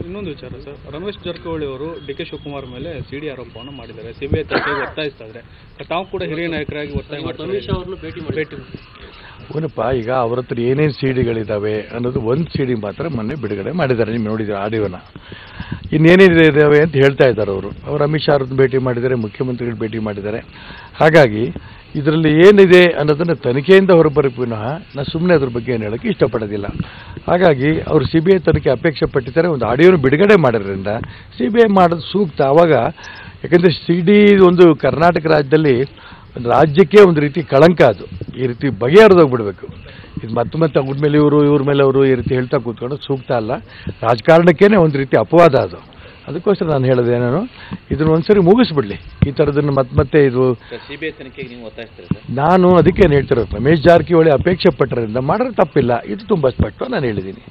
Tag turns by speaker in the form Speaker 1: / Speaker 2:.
Speaker 1: ಇನ್ನೊಂದು ವಿಚಾರ ಸರ್. ರಮೇಶ್ ಜಾರಕಿಹೊಳಿ ಅವರು ಡಿ ಕೆ ಶಿವಕುಮಾರ್ ಮೇಲೆ ಸಿಡಿ ಆರೋಪವನ್ನು ಮಾಡಿದ್ದಾರೆ. ಸಿಬಿಐ ತನಿಖೆಗೆ ಒತ್ತಾಯಿಸ್ತಾ ಇದ್ದಾರೆ ತಾವು ಕೂಡ ಹಿರಿಯ ನಾಯಕರಾಗಿ ಒತ್ತಾಯ ಮಾಡ್ತಾರೆ. ಭೇಟಿ
Speaker 2: ಏನಪ್ಪ ಈಗ ಅವ್ರ ಹತ್ರ ಏನೇನು ಸಿ ಡಿಗಳಿದ್ದಾವೆ ಅನ್ನೋದು ಒಂದು ಸಿ ಡಿ ಮಾತ್ರ ಮೊನ್ನೆ ಬಿಡುಗಡೆ ಮಾಡಿದ್ದಾರೆ. ನೀವು ನೋಡಿದ್ದೀರ ಆಡಿಯೋನ? ಇನ್ನೇನೇನಿದೆ ಇದ್ದಾವೆ ಅಂತ ಹೇಳ್ತಾ ಇದ್ದಾರೆ ಅವರು. ಅವರು ಅಮಿತ್ ಶಾ ಅವ್ರನ್ನ ಭೇಟಿ ಮಾಡಿದ್ದಾರೆ ಮುಖ್ಯಮಂತ್ರಿಗಳು ಭೇಟಿ ಮಾಡಿದ್ದಾರೆ. ಹಾಗಾಗಿ ಇದರಲ್ಲಿ ಏನಿದೆ ಅನ್ನೋದನ್ನು ತನಿಖೆಯಿಂದ ಹೊರಬರಬೇಕು ವಿನಃ ನಾನು ಸುಮ್ಮನೆ ಅದ್ರ ಬಗ್ಗೆ ಏನು ಹೇಳೋಕ್ಕೆ ಇಷ್ಟಪಡೋದಿಲ್ಲ. ಹಾಗಾಗಿ ಅವರು ಸಿ ಬಿ ಐ ತನಿಖೆ ಅಪೇಕ್ಷೆ ಪಟ್ಟಿದ್ದಾರೆ, ಒಂದು ಆಡಿಯೋನ ಬಿಡುಗಡೆ ಮಾಡಿದ್ರಿಂದ ಸಿ ಬಿ ಐ ಮಾಡೋದು ಸೂಕ್ತ. ಆವಾಗ ಯಾಕೆಂದರೆ ಸಿ ಡಿ ಒಂದು ಕರ್ನಾಟಕ ರಾಜ್ಯದಲ್ಲಿ ಒಂದು ರಾಜ್ಯಕ್ಕೆ ಒಂದು ರೀತಿ ಕಳಂಕ ಅದು. ಈ ರೀತಿ ಬಗೆಹರಿದೋಗ್ಬಿಡ್ಬೇಕು ಇದು ಮತ್ತೆ ಮತ್ತೆ ಅವ್ರ ಮೇಲೆ ಇವರು, ಇವ್ರ ಮೇಲೆ ಅವರು ಈ ರೀತಿ ಹೇಳ್ತಾ ಕೂತ್ಕೊಂಡು ಸೂಕ್ತ ಅಲ್ಲ. ರಾಜಕಾರಣಕ್ಕೇ ಒಂದು ರೀತಿ ಅಪವಾದ ಅದು. ಅದಕ್ಕೋಸ್ಕರ ನಾನು ಹೇಳಿದೆ ನಾನು ಇದನ್ನ ಒಂದ್ಸರಿ ಮುಗಿಸ್ಬಿಡ್ಲಿ. ಈ ಥರದನ್ನು ಮತ್ತೆ ಮತ್ತೆ ಇದು ನಾನು ಅದಕ್ಕೇನು ಹೇಳ್ತಿರೋದು? ರಮೇಶ್ ಜಾರಕಿಹೊಳಿ ಅಪೇಕ್ಷೆ ಪಟ್ಟರಿಂದ ಮಾಡಿದ್ರೆ ತಪ್ಪಿಲ್ಲ. ಇದು ತುಂಬ ಸ್ಪಷ್ಟ ನಾನು ಹೇಳಿದ್ದೀನಿ.